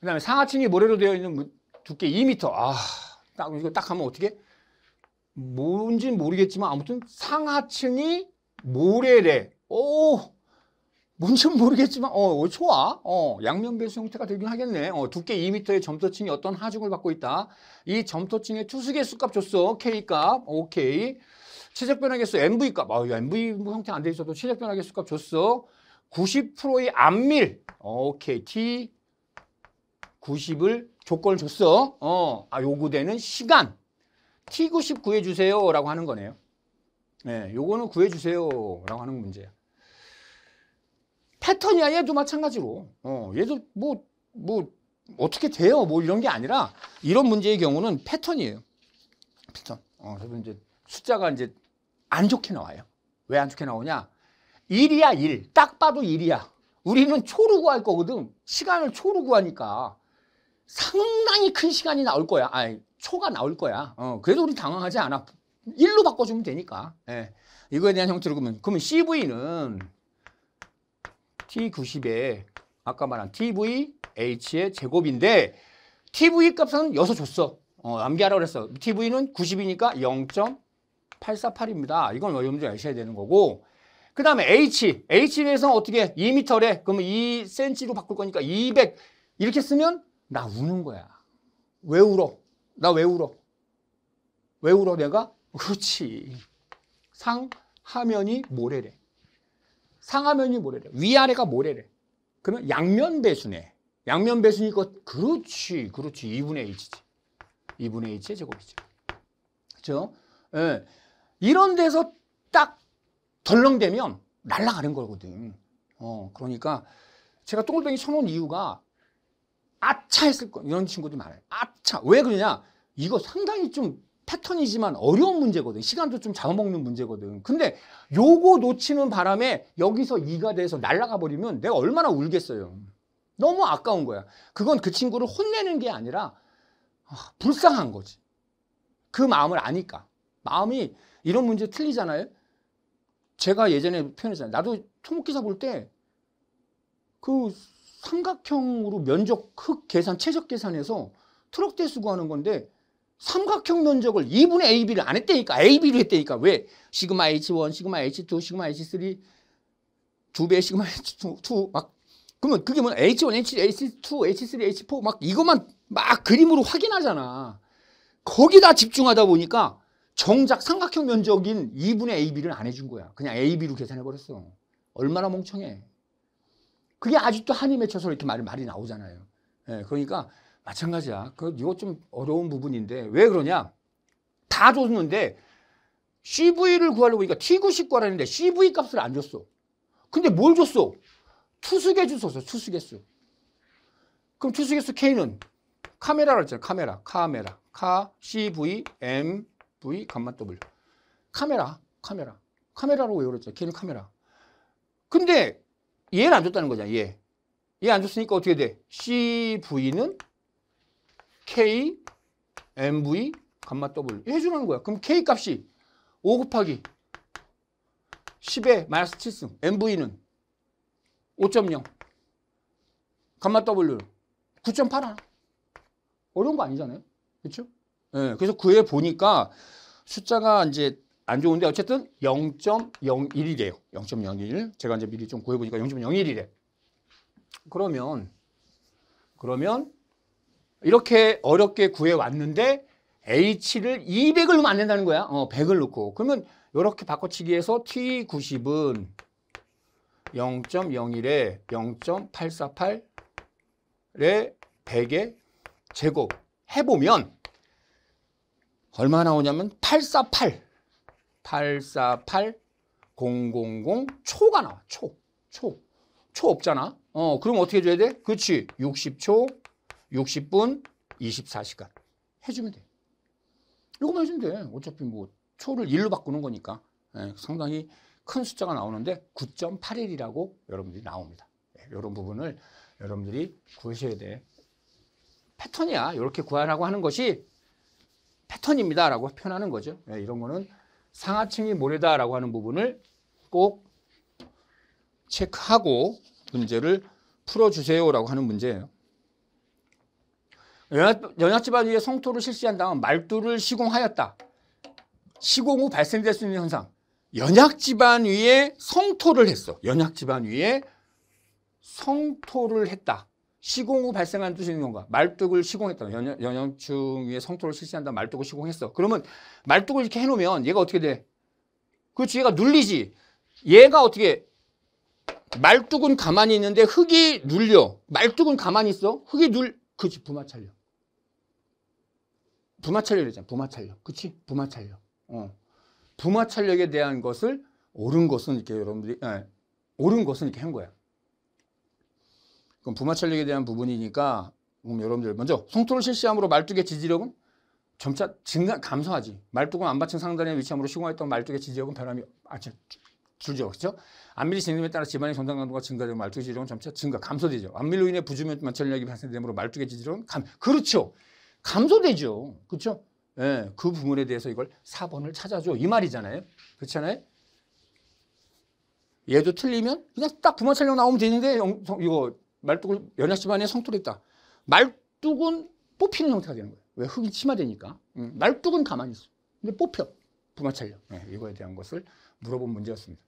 그 다음에 상하층이 모래로 되어 있는 두께 2m. 아, 딱, 이거 딱 하면 어떻게? 뭔진 모르겠지만 아무튼 상하층이 모래래. 오, 뭔지 모르겠지만, 어, 좋아. 어, 양면 배수 형태가 되긴 하겠네. 어, 두께 2m의 점토층이 어떤 하중을 받고 있다. 이 점토층의 투수계 수값 줬어. K값. 오케이. 최적 변화계수 MV 값. 아, MV 형태 안 돼 있어도 최적 변화계수 값 줬어. 90%의 안밀. 오케이. T 90을 조건을 줬어. 어, 아, 요구되는 시간. T90 구해주세요. 라고 하는 거네요. 네, 요거는 구해주세요. 라고 하는 문제야. 패턴이야. 얘도 마찬가지로. 어, 얘도 뭐, 뭐, 어떻게 돼요? 뭐 이런 게 아니라 이런 문제의 경우는 패턴이에요. 패턴. 어, 그래서 이제 숫자가 이제 안 좋게 나와요. 왜 안 좋게 나오냐? 1이야, 1. 딱 봐도 1이야. 우리는 초로 구할 거거든. 시간을 초로 구하니까 상당히 큰 시간이 나올 거야. 아니, 초가 나올 거야. 어, 그래도 우리 당황하지 않아. 1로 바꿔주면 되니까. 예. 이거에 대한 형태로 그러면, 그러면 CV는 T90에 아까 말한 TVH의 제곱인데 TV 값은 여기서 줬어. 어, 암기하라고 그랬어. TV는 90이니까 0.848입니다. 이건 여러분들 아셔야 되는 거고 그 다음에 H. H에 대해서 어떻게 2m래. 그러면 2cm로 바꿀 거니까 200 이렇게 쓰면 나 우는 거야. 왜 울어? 나 왜 울어? 왜 울어 내가? 그렇지. 상하면이 모래래. 상하면이 모래래. 위아래가 모래래. 그러면 양면 배수네. 양면 배수니까 그렇지. 그렇지. 2분의 h지. 2분의 h의 제곱이죠. 그렇죠? 예. 이런 데서 딱 덜렁대면 날아가는 거거든. 어, 그러니까 제가 똥글뱅이 쳐놓은 이유가 아차 했을 거 이런 친구들 많아요. 아차. 왜 그러냐? 이거 상당히 좀 패턴이지만 어려운 문제거든. 시간도 좀 잡아먹는 문제거든. 근데 요거 놓치는 바람에 여기서 2가 돼서 날아가 버리면 내가 얼마나 울겠어요. 너무 아까운 거야. 그건 그 친구를 혼내는 게 아니라 아, 불쌍한 거지. 그 마음을 아니까. 마음이 이런 문제 틀리잖아요. 제가 예전에 표현했잖아요. 나도 토목기사 볼 때 그 삼각형으로 면적 흙 계산, 최적 계산해서 트럭 대수 구하는 건데 삼각형 면적을 2분의 AB를 안 했다니까. AB로 했다니까. 왜? 시그마 H1, 시그마 H2, 시그마 H3 두 배 시그마 H2 막 그러면 그게 뭐 H1, H, H2, H3, H4 막 이것만 막 그림으로 확인하잖아. 거기다 집중하다 보니까 정작 삼각형 면적인 2분의 AB를 안 해준 거야. 그냥 AB로 계산해버렸어. 얼마나 멍청해. 그게 아직도 한이 맺혀서 이렇게 말이, 말이 나오잖아요. 예, 그러니까 마찬가지야. 그 이거 좀 어려운 부분인데 왜 그러냐? 다 줬는데 CV를 구하려고 하니까 T90 구하라는데 CV 값을 안 줬어. 근데 뭘 줬어? 투수계수 썼어. 투수계수. 그럼 투수계수 K는 카메라라고 했잖아. 카메라. 카메라. 카 CV M V 감마 W. 카메라. 카메라. 카메라로 왜 그랬죠? K는 카메라. 근데 얘를 안 줬다는 거잖아. 얘. 얘 안 줬으니까 어떻게 돼? CV는 K, MV, 감마 W 해주라는 거야. 그럼 K 값이 5 곱하기 10의 마이너스 7승, MV는 5.0, 감마 W 9.8 어려운 거 아니잖아요. 그렇죠? 네, 그래서 그에 보니까 숫자가 이제 안 좋은데 어쨌든 0.01이래요. 0.01. 제가 이제 미리 좀 구해보니까 0.01이래. 그러면 그러면 이렇게 어렵게 구해왔는데 H를 200을 넣으면 안 된다는 거야. 어, 100을 넣고. 그러면 이렇게 바꿔치기해서 T90은 0.01에 0.848에 100의 제곱 해보면 얼마 나오냐면 848 848 000 초가 나와. 초. 초. 초 없잖아. 어, 그럼 어떻게 줘야 돼? 그렇지. 60초 60분 24시간 해주면 돼. 이거만 해주면 돼. 어차피 뭐 초를 1로 바꾸는 거니까 예, 상당히 큰 숫자가 나오는데 9.81이라고 여러분들이 나옵니다. 예, 이런 부분을 여러분들이 구하셔야 돼. 패턴이야. 이렇게 구하라고 하는 것이 패턴입니다. 라고 표현하는 거죠. 예, 이런 거는 상하층이 모래다라고 하는 부분을 꼭 체크하고 문제를 풀어주세요라고 하는 문제예요. 연약, 집안 위에 성토를 실시한 다음 말두를 시공하였다. 시공 후 발생될 수 있는 현상. 연약 집안 위에 성토를 했어. 연약 집안 위에 성토를 했다. 시공 후 발생한 뜻이 있는 건가? 말뚝을 시공했다. 연연충 위에 성토를 실시한다. 말뚝을 시공했어. 그러면 말뚝을 이렇게 해놓으면 얘가 어떻게 돼? 그렇지. 얘가 눌리지. 얘가 어떻게 말뚝은 가만히 있는데 흙이 눌려. 말뚝은 가만히 있어. 흙이 눌, 그렇지. 부마찰력. 부마찰력이잖아. 부마찰력. 그렇지? 부마찰력. 어. 부마찰력에 대한 것을 옳은 것은 이렇게 여러분들이 예, 옳은 것은 이렇게 한 거야. 그럼 부마찰력에 대한 부분이니까 그럼 여러분들 먼저 송토를 실시함으로 말뚝의 지지력은 점차 증가 감소하지. 말뚝은 안 받친 상단에 위치함으로 시공했던 말뚝의 지지력은 변함이 아주 줄죠. 그렇죠? 안밀리 진림에 따라 집안의 전당 강도가 증가되고 말뚝의 지지력은 점차 증가 감소되죠. 안밀로 인해 부주면 마찰력이 발생되므로 말뚝의 지지력은 감 그렇죠. 감소되죠. 그렇죠? 예, 그 부분에 대해서 이걸 4번을 찾아줘. 이 말이잖아요. 그렇잖아요? 얘도 틀리면 그냥 딱 부마찰력 나오면 되는데 이거 말뚝을 연약 집안에 성토를 했다. 말뚝은 뽑히는 형태가 되는 거예요. 왜 흙이 침하되니까. 음, 말뚝은 가만히 있어. 근데 뽑혀. 부마찰력. 예, 이거에 대한 것을 물어본 문제였습니다.